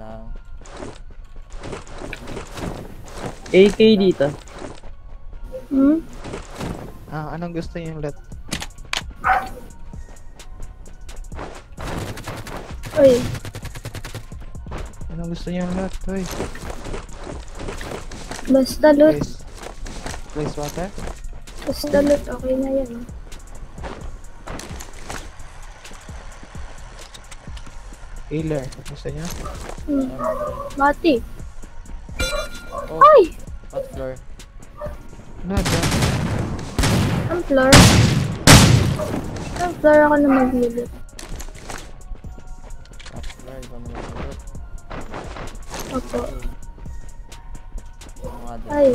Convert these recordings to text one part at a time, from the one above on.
lang. AK dito. Hmm? Ah, anong gusto niyo ulit? Uy, Anong gusto niyo ulit? Uy, basta loot. guys. Guys, water? Basta loot, okay na yan. Healer. Gusto niyo? Hmm. Mati. Oh, Ay! what floor? Nada. Ang floor. Ang floor ako na mag-loot. What floor? Ikaw naman sagot. Opo. Ay.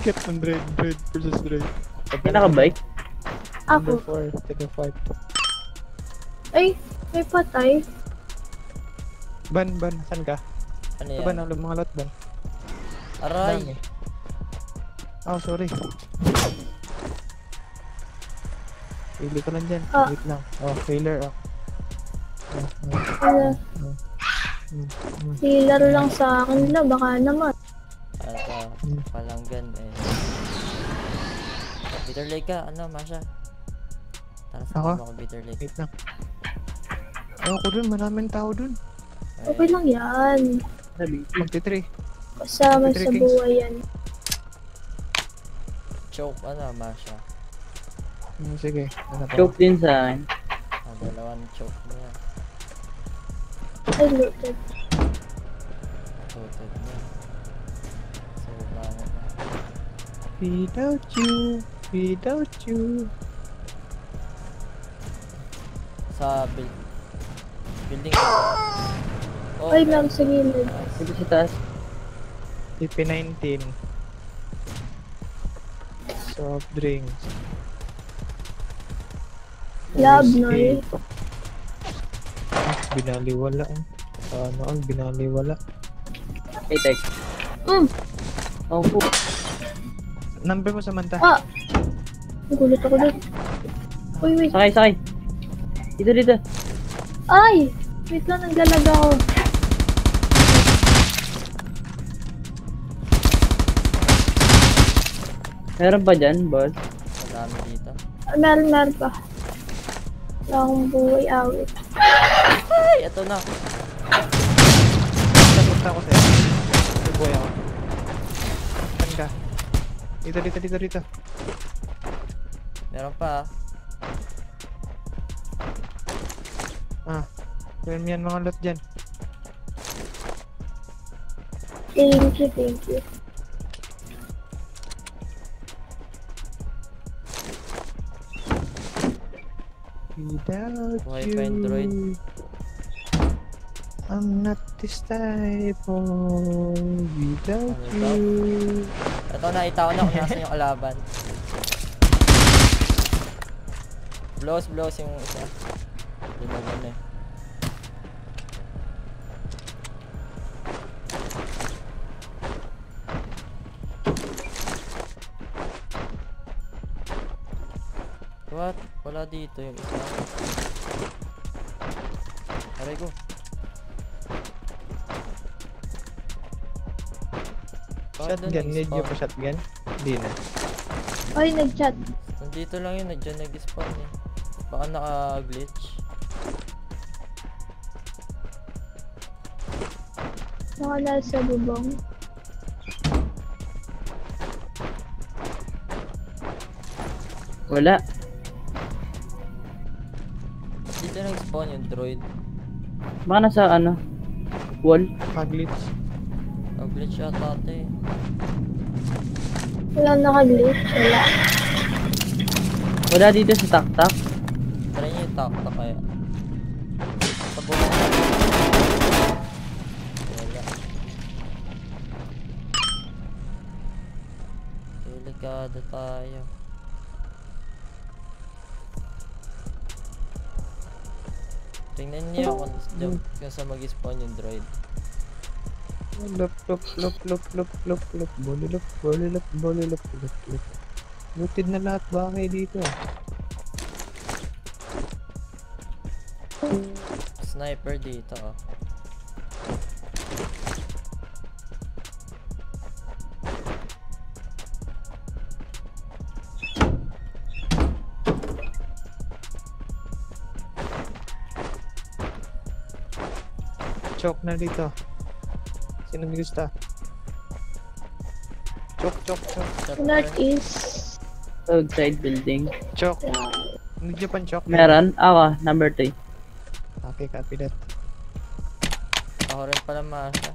Ang cute ng Dread. Dread versus Dread. May nakabike? Number Ako. 4. Take a fight. Ay, may patay. Ban, ban. Saan ka? Ano Sa ban, yan? ang mga lot ban. Aray! Dami. Oh, sorry. Pili ko lang dyan. Ah. Wait lang. Oh, failure. Oh. Oh, oh, Ano, mm, mm. healer lang sa akin la, baka naman. Ata, Hmm. palanggan eh. Bitter Lake ka, ano, Masha? Tara sa Ako? ako, Bitter Lake. Wait lang. Ewan ko dun, maraming tao dun. Okay lang yan. Sabi. Magti-3. Kasama sa Three buhay yan. Choke, ano, Masha? Hmm, sige. Ano pa? Choke din sa akin. Ah, dalawang choke yan. Ay, looted. Toted mo. So, paano na? Without you, without you. Sa build... Building? Oh, Ay, ma'am, sa gilid. Dito sa taas. TP19. Soft drinks. Lab. Noy. Ah, binaliwala. eh. Ano all, binaliwala. Hey, Tek. Mm. Oh, po. Number mo Samantha. Ah! Nagulat ako doon. Uy, wait. Sakay, sakay. Dito, dito. Ay! Wait lang, naglalag ako. Meron pa dyan, boss? Madami dito. Meron, meron pa. Wala akong buhay awit. Ay, ito na. Tapunta ako sa'yo. Tuboy ako. Saan ka? Dito, dito, dito, dito. Meron pa. Ah. Meron yan mga lot dyan. Thank you, thank you. Without Buhay you. pa yung droid. I'm not this type of without Ano you. Ito, nakita ko na kung nasan yung kalaban. Blows, blows yung isa. Linagan eh. What? Wala dito yung isa. Aray ko. Shotgun, need nag-spawn? pa shotgun? Hindi na. Ay, nag-chat. Nandito lang yun, nandiyan nag-spawn eh. Baka naka-glitch. Baka nasa bubong. Wala. Dito nag-spawn yung droid? Baka nasa ano? Wall? Pag-glitch. Nag-glitch yata ate eh. Wala naka-glitch. Wala. Wala dito sa taktak takta kaya? Sa Wala. Delikado tayo. Tingnan niyo hmm. kung jump kung sa mag-spawn yung droid. Lop, lop, lop, lop, lop, lop, lop, bolilop, bolilop, bolilop, lop, lop. Looted na lahat ba kayo dito? Ah. Sniper dito oh. Chok na dito. Sino gusto? Chok, chok, chok. Chopper. Northeast. Outside building. Chok. Hindi pan chok. Meron? Ako, number 3. Okay, copy that. Ako rin pala Masha.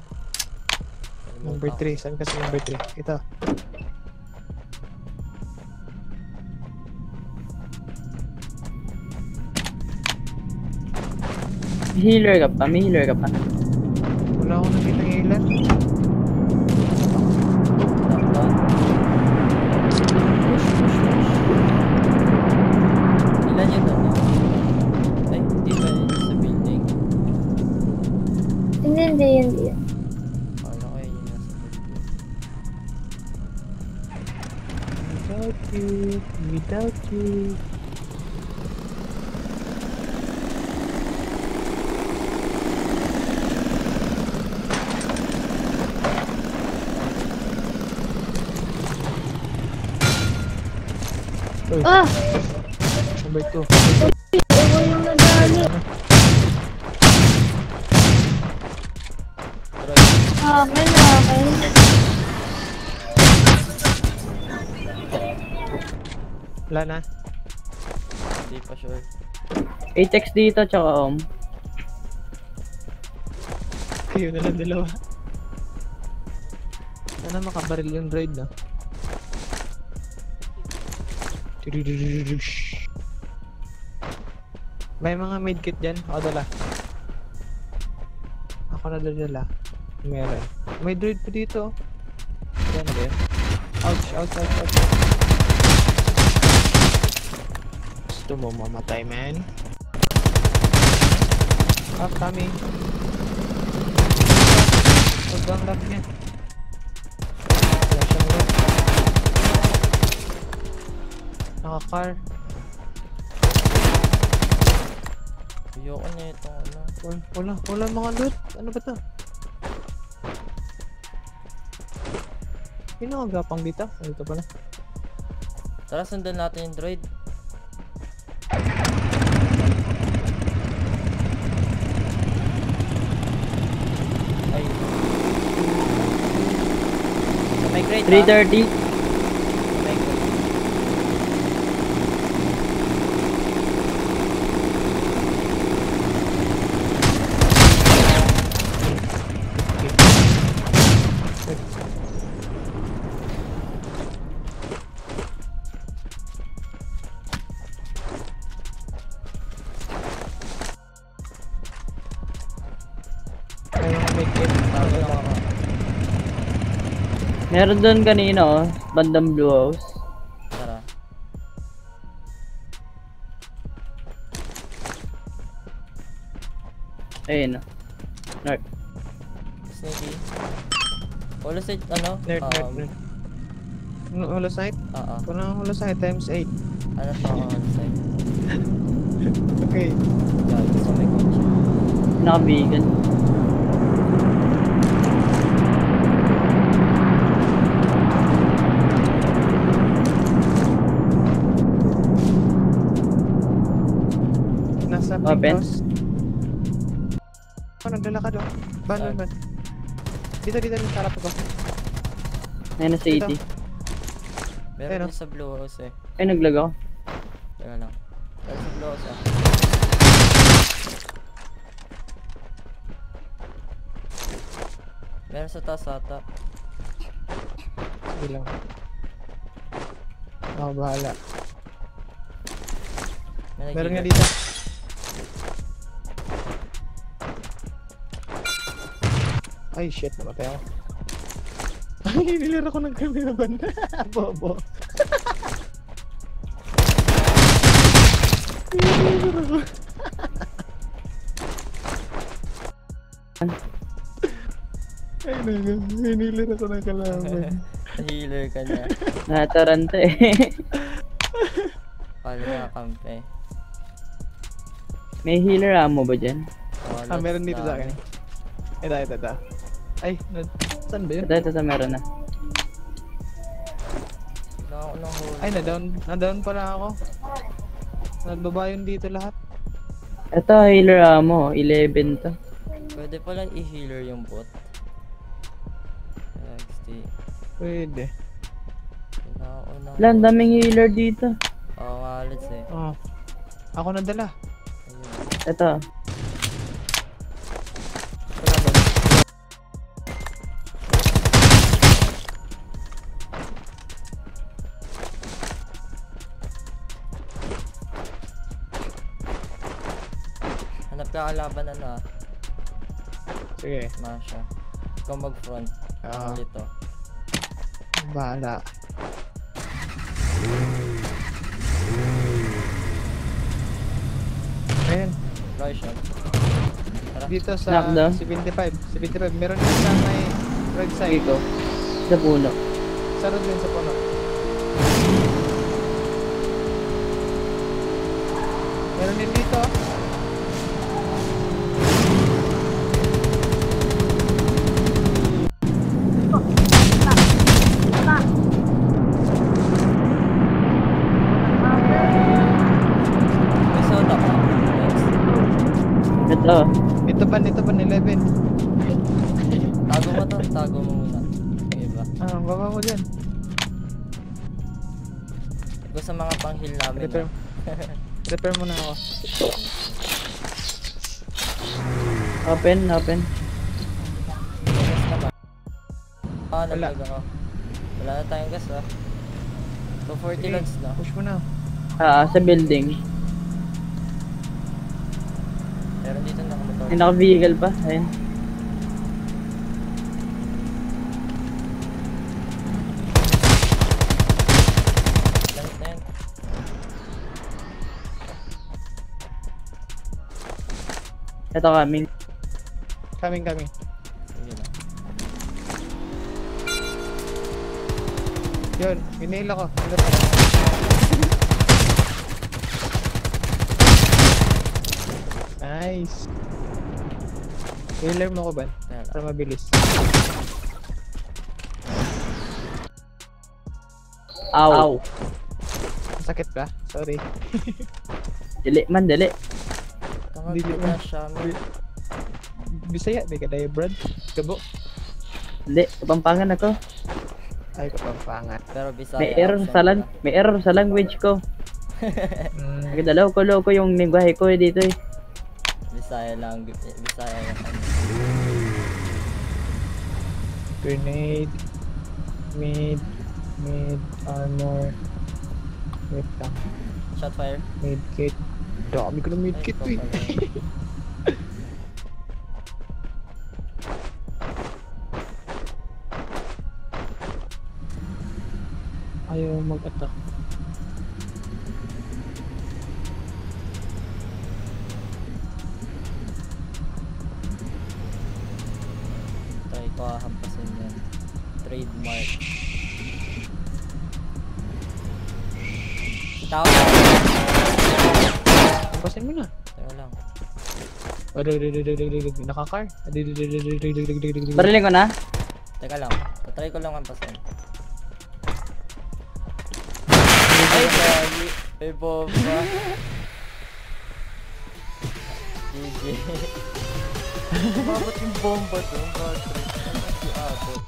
Number 3. Saan kasi number 3? Ito. Healer ka pa, may healer ka pa. Uy, Ah! number 2. Ewan yung nadali. Droid. Akin, akin. Wala na. Hindi pa sure. Atex dito, tsaka um. Yun na lang dalawa. Sana makabaril yung droid na. May mga medkit dyan. Ako dala. Ako na dala. Meron. May droid pa dito. Yan din. Ouch, ouch, ouch, ouch. Gusto mo mamatay, man? Ah, coming. Sobrang lag niya. Naka-car. Ayoko niya itong ano. Wala, wala, wala mga loot. Ano ba to? Sino ang gapang dito? Dito pala. Tara, sundan natin yung droid. Ay. Sa may crate, ah. 330. May medkit. Bago lang ako. Meron doon kanina oh, bandang blue house. Tara. Ayun oh. North. Sneaky. Wala sa ano? Nerd, nerd, Um, nerd. Ano, holo sight? Oo. Kung ano holo sight times 8. Ano to? Ano side? Okay. Gago sa may kotse. Naka-vegan. House. Oh, nagdala ka doon. Ban, ban, ban. Dito, dito, dito. Harap ko. Ayun na sa Dito. 80. Meron Ayun, oh. sa blue house eh. Ay, naglag ako. Teka lang. Meron sa blue house ah. Meron sa taas ata. Sige lang. Ako bahala. May Meron nga dito. Ay, shit. Namatay ako. Nililira ko ng camera banda. Bobo. Nililira ko. Ay, naku. Nililira ko ng kalaban. Healer ka niya. Nataranta eh. Pala na kampe. May healer ammo ba dyan? Oh, Ah, meron dito sa akin. Ito, ito, ito. Ay, na- saan ba yun? Ito, ito, ito, meron na. Wala ako ng huli. Ay, na-down, na-down pala ako. Nagbaba yun dito lahat. Ito, healer ammo. 11 to. Pwede palang i-healer yung bot. XD. Pwede. Wala ang daming healer dito. Oo nga, let's eh. Oh. Ako nadala. Ito. Hanap ka kalaban ano ah. Sige. Masha. Ikaw mag-front. Ah. Ako dito. Bahala. Ayun. Roy shot. Tara. Dito sa Knockdown. 75. 75. Meron din sa may right side. ko. Sa puno. Sarod din sa puno. Meron din dito. Ito. Ito ba? Ito ba? 11. Tago mo to. Tago mo muna. Yung iba. Ah, baba mo dyan. Ito sa mga pang-heal namin. Repair. Repair mo na ako. Open, open. Ah, Wala. naglag ako. Wala na tayong gas ah. 240 Sige, lots na. Push mo na. Ah, sa building. Dito na ako Ay, naka-vehicle pa. Ayun. Ito kami. Coming, coming. Yun, inila ko. Inila ko. Nice. Healer mo ko ba? Para mabilis. Ow. Masakit ba? Sorry. Dili man, dili. Siya. man. Bisaya, di ka dahil Brad. Gabo. Dili. Kapampangan ako. Ay, kapampangan. Pero Bisaya. May error sa lang may error sa language ko. Mm, Nagdalaw ko loko yung lingwahe ko dito eh. Bisaya lang. Bisaya yung ano. grenade. Mid. Mid. Armor. Wait lang. Shot fire. Mid kit. Dami ko ng mid kit eh. Ayaw mag-attack. pahampasin yan trademark tao hampasin mo na tayo lang nakakar barilin ko na teka lang patry ko lang hampasin ay gagi ay boba GG Umabot yung bomba doon. Bakit? Ano si Abot?